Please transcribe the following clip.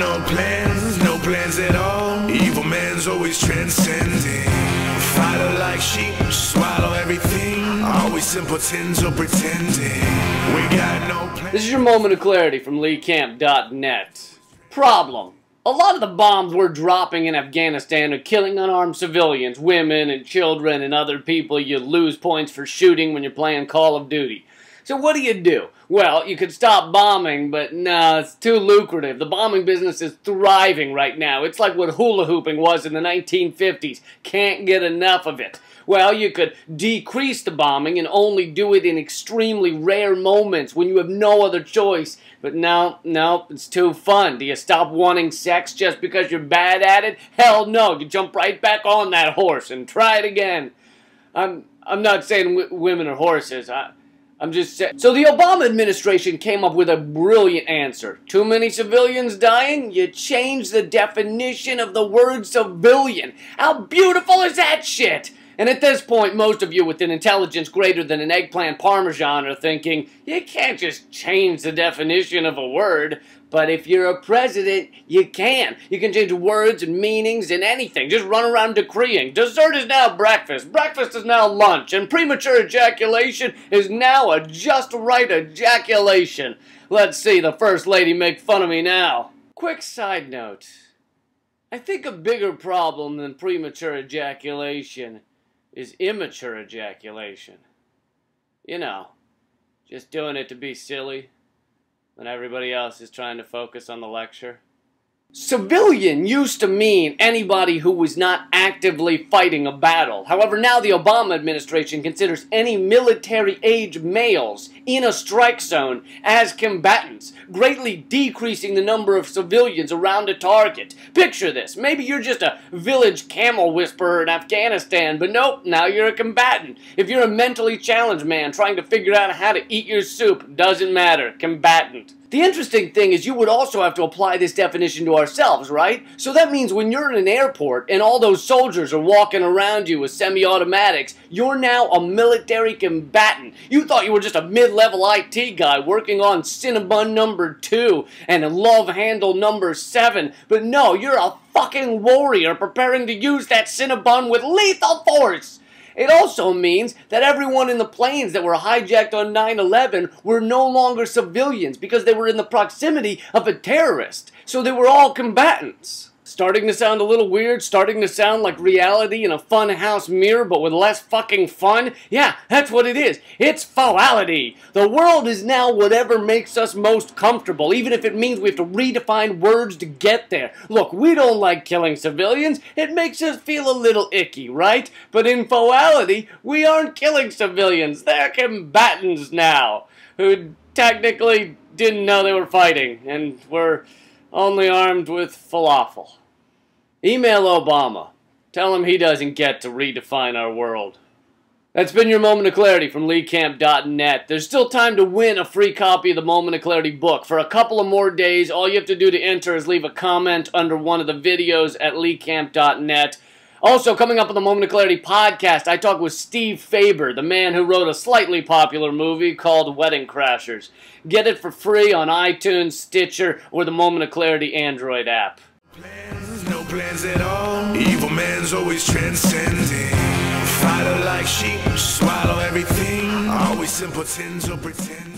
no plans, no plans at all. Evil man's always transcending. Fighter like sheep, swallow everything. Always simpletons or pretending. We got no plans. This is your moment of clarity from LeeCamp.net. Problem. A lot of the bombs we're dropping in Afghanistan are killing unarmed civilians, women and children and other people you lose points for shooting when you're playing Call of Duty. So what do you do? Well, you could stop bombing, but no, it's too lucrative. The bombing business is thriving right now. It's like what hula hooping was in the 1950s. Can't get enough of it. Well, you could decrease the bombing and only do it in extremely rare moments when you have no other choice. But no, no, it's too fun. Do you stop wanting sex just because you're bad at it? Hell no, you jump right back on that horse and try it again. I'm, I'm not saying women are horses. I, I'm just saying. So the Obama administration came up with a brilliant answer. Too many civilians dying? You change the definition of the word civilian. How beautiful is that shit? And at this point, most of you with an intelligence greater than an eggplant parmesan are thinking, you can't just change the definition of a word. But if you're a president, you can. You can change words and meanings and anything. Just run around decreeing. Dessert is now breakfast. Breakfast is now lunch. And premature ejaculation is now a just right ejaculation. Let's see the First Lady make fun of me now. Quick side note. I think a bigger problem than premature ejaculation is immature ejaculation. You know, just doing it to be silly when everybody else is trying to focus on the lecture. Civilian used to mean anybody who was not actively fighting a battle. However, now the Obama administration considers any military-age males in a strike zone as combatants, greatly decreasing the number of civilians around a target. Picture this. Maybe you're just a village camel whisperer in Afghanistan, but nope, now you're a combatant. If you're a mentally challenged man trying to figure out how to eat your soup, doesn't matter. Combatant. The interesting thing is you would also have to apply this definition to ourselves, right? So that means when you're in an airport and all those soldiers are walking around you with semi-automatics, you're now a military combatant. You thought you were just a mid-level IT guy working on Cinnabon number 2 and Love Handle number 7, but no, you're a fucking warrior preparing to use that Cinnabon with lethal force! It also means that everyone in the planes that were hijacked on 9-11 were no longer civilians because they were in the proximity of a terrorist. So they were all combatants. Starting to sound a little weird, starting to sound like reality in a fun house mirror, but with less fucking fun? Yeah, that's what it is. It's foality. The world is now whatever makes us most comfortable, even if it means we have to redefine words to get there. Look, we don't like killing civilians. It makes us feel a little icky, right? But in foality, we aren't killing civilians. They're combatants now, who technically didn't know they were fighting, and were only armed with falafel. Email Obama. Tell him he doesn't get to redefine our world. That's been your Moment of Clarity from LeeCamp.net. There's still time to win a free copy of the Moment of Clarity book. For a couple of more days, all you have to do to enter is leave a comment under one of the videos at LeeCamp.net. Also, coming up on the Moment of Clarity podcast, I talk with Steve Faber, the man who wrote a slightly popular movie called Wedding Crashers. Get it for free on iTunes, Stitcher, or the Moment of Clarity Android app. Plans, no plans at all. Evil man's always transcending. Fighter like sheep, swallow everything. Always simpletons or pretend.